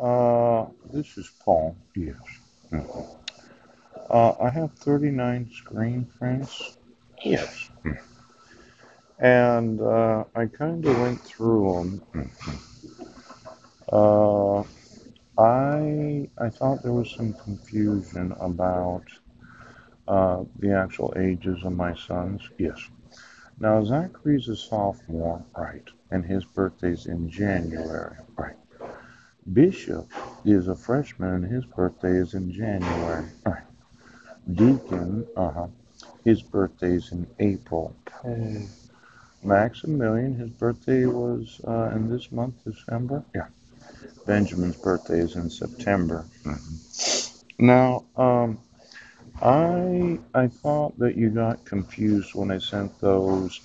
Uh, this is Paul. Yes. Mhm. Uh, I have 39 screen prints. Yes. Mhm. And uh, I kind of went through them. Mhm. Uh, I I thought there was some confusion about uh, the actual ages of my sons. Yes. Now Zachary's a sophomore, right? And his birthday's in January, right? Bishop is a freshman and his birthday is in January. Deacon, uh huh. His birthday's in April. Okay. Maximilian, his birthday was uh, in this month, December. Yeah. Benjamin's birthday is in September. Mhm. Now, um, I I thought that you got confused when I sent those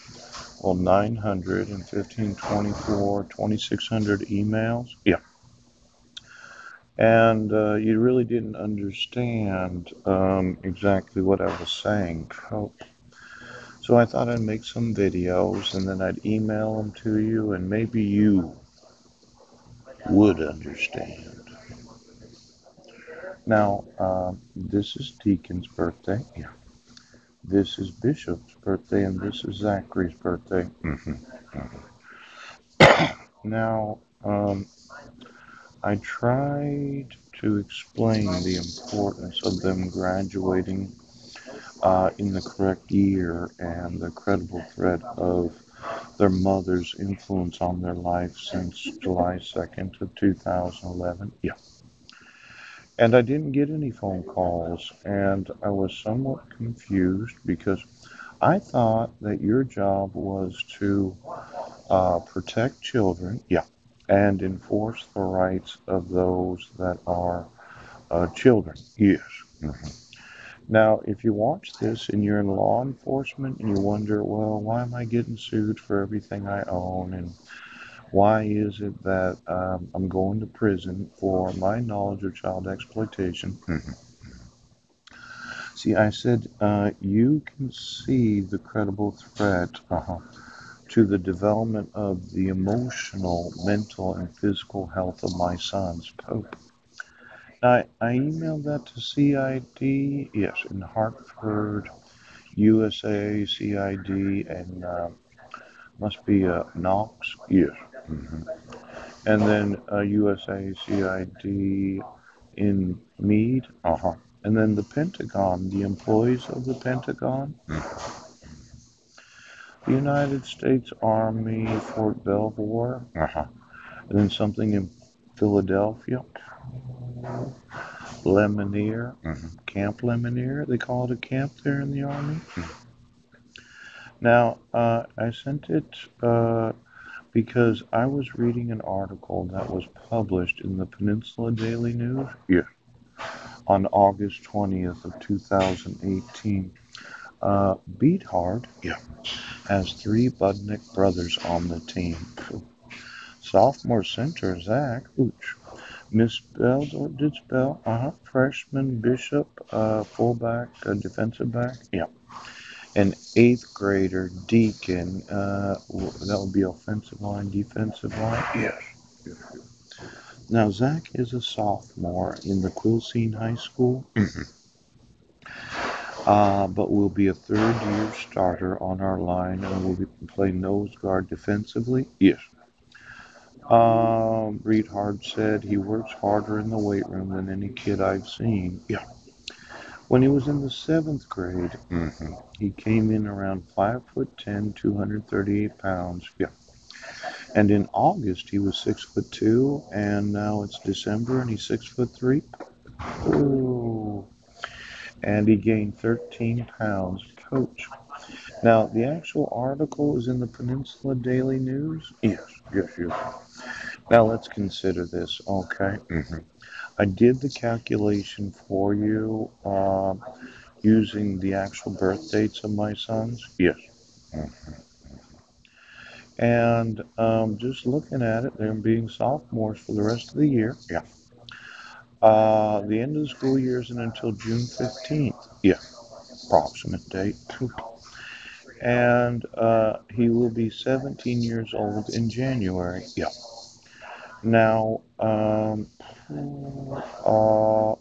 well 900 and 1524 2600 emails. Yeah. And uh, you really didn't understand um, exactly what I was saying. So, so I thought I'd make some videos and then I'd email them to you, and maybe you would understand. Now, uh, this is Deacon's birthday. Yeah. This is Bishop's birthday, and this is Zachary's birthday. hmm Now, um, I tried to explain the importance of them graduating uh, in the correct year and the credible threat of their mother's influence on their life since July 2nd of 2011. Yeah. And I didn't get any phone calls, and I was somewhat confused because I thought that your job was to uh, protect children, yeah, and enforce the rights of those that are uh, children, yes. Mhm. Now, if you watch this and you're in law enforcement and you wonder, well, why am I getting sued for everything I own? And why is it that um, I'm going to prison for my knowledge of child exploitation? Mhm. See, I said uh, you can see the credible threat uh-huh, to the development of the emotional, mental, and physical health of my sons. Pope. I, I emailed that to CID, yes, in Hartford, USA, CID, and uh, must be uh, Knox, yes. hmm And then uh, USA, CID in Meade, uh huh. And then the Pentagon, the employees of the Pentagon, the United States Army, Fort Belvoir, uh huh. And then something in Philadelphia, Lemonnier, mhm, Camp Lemonnier, they call it a camp there in the Army. Now, uh, I sent it uh, because I was reading an article that was published in the Peninsula Daily News. Yeah. On August 20th of 2018. Uh, Beat Hard, yeah, has three Budnek brothers on the team. Sophomore center, Zach, ooch. Misspelled or did spell, uh-huh. Freshman Bishop, uh, fullback, uh, defensive back, yeah. And eighth grader Deacon, uh, that would be offensive line, defensive line, yes. Now, Zach is a sophomore in the Quilcene High School, uh, but will be a third year starter on our line and we'll be playing nose guard defensively. Yes. Um, Reed Hard said he works harder in the weight room than any kid I've seen. Yeah. When he was in the seventh grade, hmm he came in around five foot ten, 238 pounds. Yeah. And in August, he was six foot two, and now it's December, and he's six foot three. Ooh. And he gained 13 pounds. Coach. Now, the actual article is in the Peninsula Daily News. Yes, yes, yes. Now, let's consider this, okay? Mm-hmm. I did the calculation for you uh, using the actual birth dates of my sons. Yes. Mm-hmm. And um, just looking at it, them being sophomores for the rest of the year. Yeah. Uh, the end of the school year isn't until June 15th. Yeah. Approximate date. And uh, he will be 17 years old in January. Yeah. Now, um, Uh,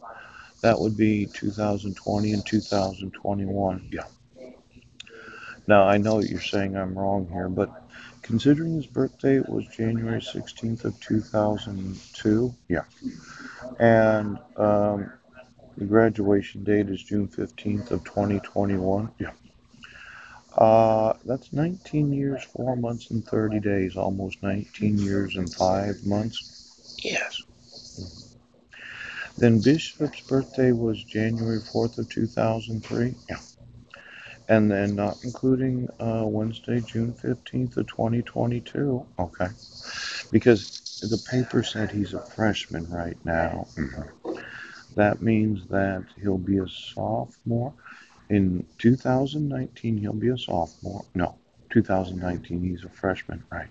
that would be 2020 and 2021. Yeah. Now, I know you're saying I'm wrong here, but considering his birthday was January 16th of 2002, yeah. And um, the graduation date is June 15th of 2021, yeah. Uh, that's 19 years, 4 months, and 30 days, almost 19 years and 5 months. Yes. Then Bishop's birthday was January 4th of 2003. Yeah. And then not including uh, Wednesday, June 15th of 2022. Okay. Because the paper said he's a freshman right now. Mm-hmm. That means that he'll be a sophomore. In 2019, he'll be a sophomore. No, 2019, he's a freshman, right?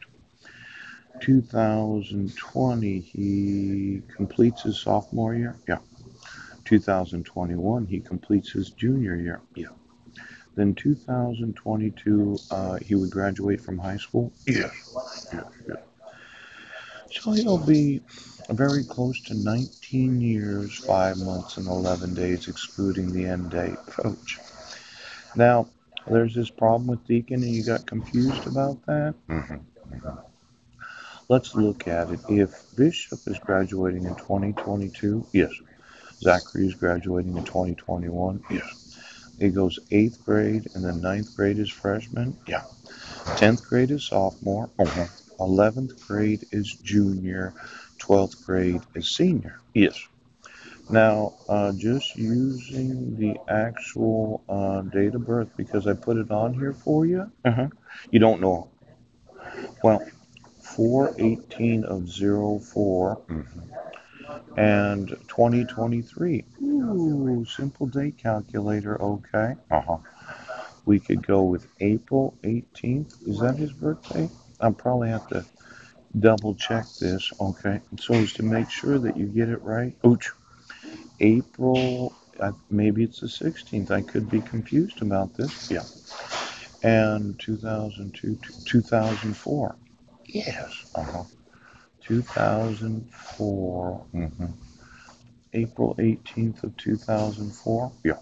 2020, he completes his sophomore year. Yeah. 2021, he completes his junior year. Yeah. Then 2022, uh, he would graduate from high school. Yeah. Yeah. yeah. So he'll be very close to 19 years, 5 months, and 11 days, excluding the end date. Ouch. Now, there's this problem with Deacon, and you got confused about that? Mm-hmm. Mm-hmm. Let's look at it. If Bishop is graduating in 2022, yes. Zachary is graduating in 2021, yes. It goes eighth grade, and then ninth grade is freshman, yeah. Tenth grade is sophomore. Uh-huh. Eleventh grade is junior. Twelfth grade is senior. Yes. Now, uh, just using the actual uh, date of birth because I put it on here for you. Uh-huh. You don't know. Well, 418 of 04 mm-hmm. And 2023. Ooh, simple date calculator. Okay. Uh-huh. We could go with April 18th. Is that his birthday? I'll probably have to double check this. Okay. So as to make sure that you get it right. Ouch. April, uh, maybe it's the 16th. I could be confused about this. Yeah. And 2002, 2004. Yes. Uh huh. 2004. Mm-hmm. April 18th of 2004. Yeah.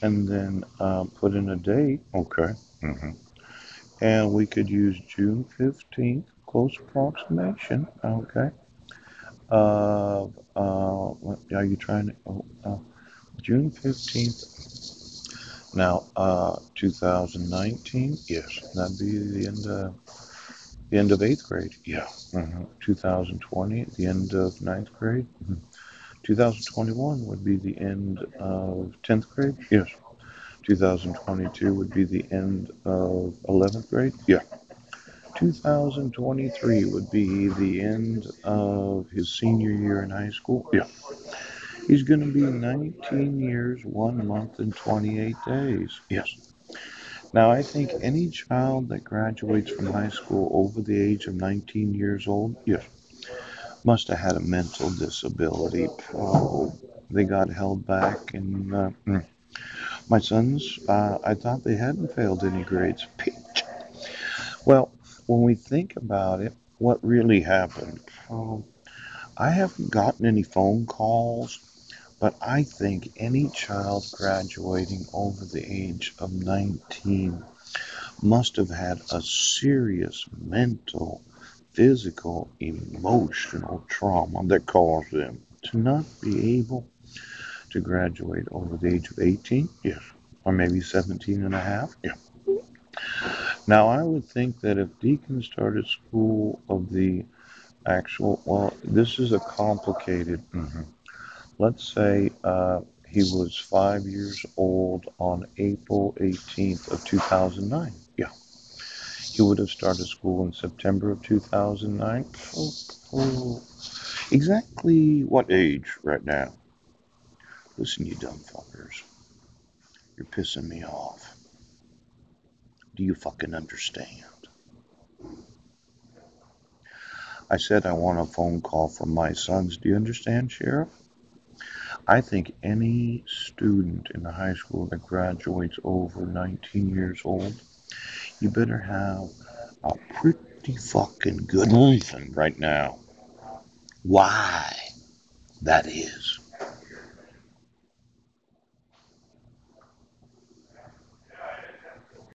And then uh, put in a date. Okay. Mm-hmm. And we could use June 15th, close approximation. Okay. Uh, uh, are you trying to? Oh, uh, June 15th. Now, uh, 2019. Yes, that'd be the end of the end of eighth grade. Yeah. Mm-hmm. 2020, the end of ninth grade. Mm-hmm. 2021 would be the end of 10th grade. Yes. 2022 would be the end of 11th grade. Yeah. 2023 would be the end of his senior year in high school. Yeah. He's going to be 19 years, 1 month, and 28 days. Yes. Now, I think any child that graduates from high school over the age of 19 years old, yes, must have had a mental disability. Oh, they got held back, and uh, mm. my sons, uh, I thought they hadn't failed any grades. Well, when we think about it, what really happened? Um, I haven't gotten any phone calls but I think any child graduating over the age of 19 must have had a serious mental, physical, emotional trauma that caused them to not be able to graduate over the age of 18, yes, or maybe 17 and a half, yeah. Now, I would think that if Deacon started school of the actual, well, this is a complicated. Mm-hmm let's say uh, he was five years old on April 18th of 2009. Yeah. He would have started school in September of 2009. Oh, oh. Exactly what age right now? Listen, you dumb fuckers. You're pissing me off. Do you fucking understand? I said I want a phone call from my sons. Do you understand, Sheriff? I think any student in the high school that graduates over 19 years old, you better have a pretty fucking good reason right now. Why That is